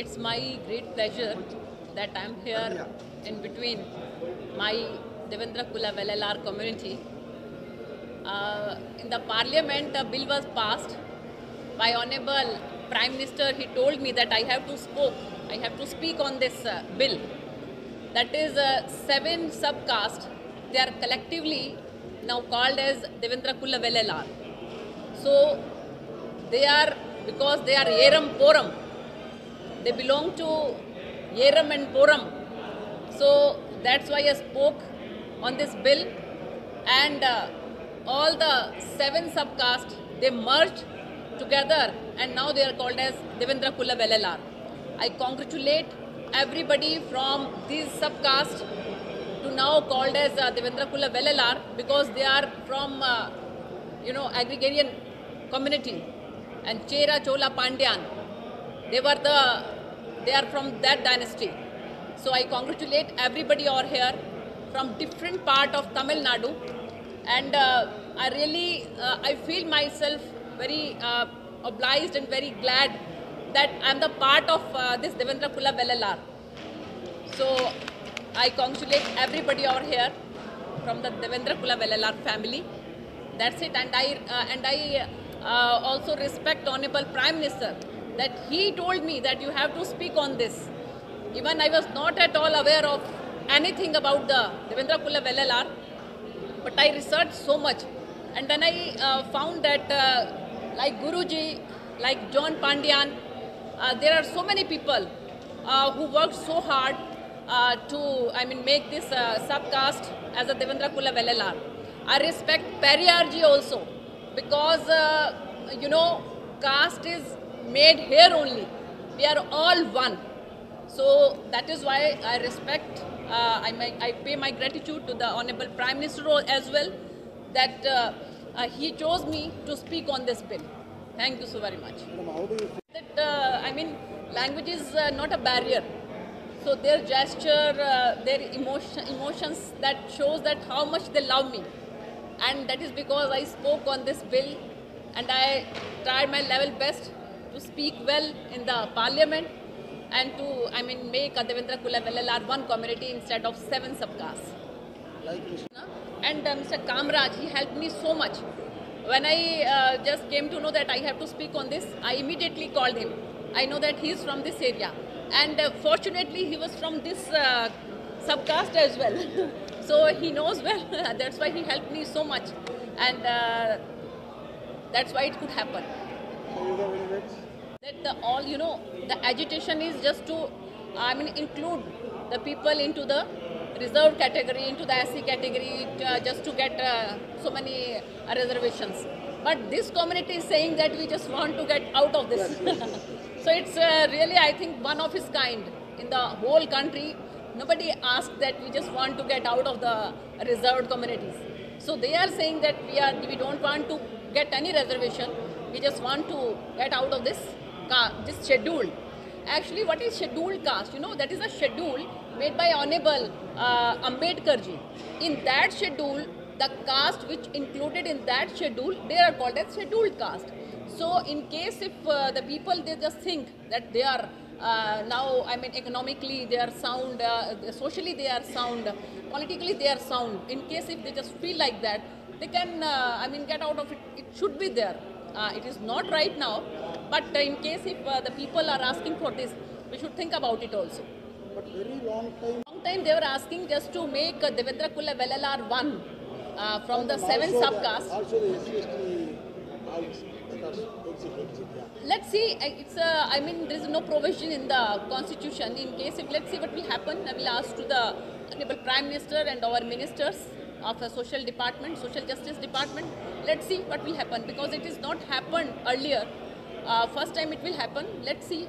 it's my great pleasure that I'm here in between my Devendra Kula Vellalar community. Uh, in the parliament, a bill was passed by Honorable Prime Minister. He told me that I have to spoke, I have to speak on this uh, bill. That is uh, seven subcaste. They are collectively now called as Devendra Kula Vellalar. So they are because they are Yeram Poram. They belong to Yeram and Poram. So that's why I spoke on this bill and uh, all the seven subcastes, they merged together and now they are called as Devendra Kula Vellalar. I congratulate everybody from these subcaste to now called as uh, Devendra Kula Vellalar because they are from uh, you know agrarian community and Chera Chola Pandyan they were the they are from that dynasty. So i congratulate everybody over here from different part of tamil nadu. And uh, i really uh, i feel myself very uh, obliged and very glad that i'm the part of uh, this devendra kula vellalar so i congratulate everybody over here from the devendra kula vellalar family. That's it. And i uh, and i uh, also respect honorable prime minister that he told me that you have to speak on this. Even i was not at all aware of anything about the devendra kula vellalar but i researched so much. And then i uh, found that uh, like guruji like john pandian uh, there are so many people uh, who worked so hard uh, to i mean make this uh, subcaste as a devendra kula vellalar i respect periyarji also because you know caste is made here only. We are all one. So that is why i respect uh, I, I pay my gratitude to the honorable prime minister as well that uh, uh, he chose me to speak on this bill. Thank you so very much. That uh, I mean, language is uh, not a barrier. So their gesture, uh, their emotion, emotions that shows that how much they love me, and that is because I spoke on this bill, and I tried my level best to speak well in the parliament, and to I mean make a Devendra Kula Vellalar one community instead of seven subcastes. And uh, Mr. Kamraj, he helped me so much. When I uh, just came to know that I have to speak on this, I immediately called him. I know that he is from this area. And uh, fortunately, he was from this uh, subcaste as well. so he knows well. that's why he helped me so much. And uh, that's why it could happen that the all you know the agitation is just to i mean include the people into the reserved category into the sc category uh, just to get uh, so many uh, reservations. But this community is saying that we just want to get out of this. So it's uh, really i think one of its kind in the whole country. Nobody asked that we just want to get out of the reserved communities. So they are saying that we are we don't want to get any reservation we just want to get out of this this schedule actually what is scheduled caste? You know that is a schedule made by honorable uh, in that schedule the caste which included in that schedule they are called as scheduled caste. So in case if uh, the people they just think that they are uh, now i mean economically they are sound uh, socially they are sound politically they are sound in case if they just feel like that they can uh, i mean get out of it. It should be there it is not right now but uh, in case if uh, the people are asking for this we should think about it also But very long time. long time they were asking just to make uh, devendra kula vellalar 1 uh, from the and seven the- subcaste Also the SCST alts, because exit, exit, yeah. let's see uh, it's uh, i mean there is no provision in the constitution in case if let's see what will happen i will ask to the honorable prime minister and our ministers of a social department social justice department. Let's see what will happen because it is not happened earlier. Uh, first time it will happen. Let's see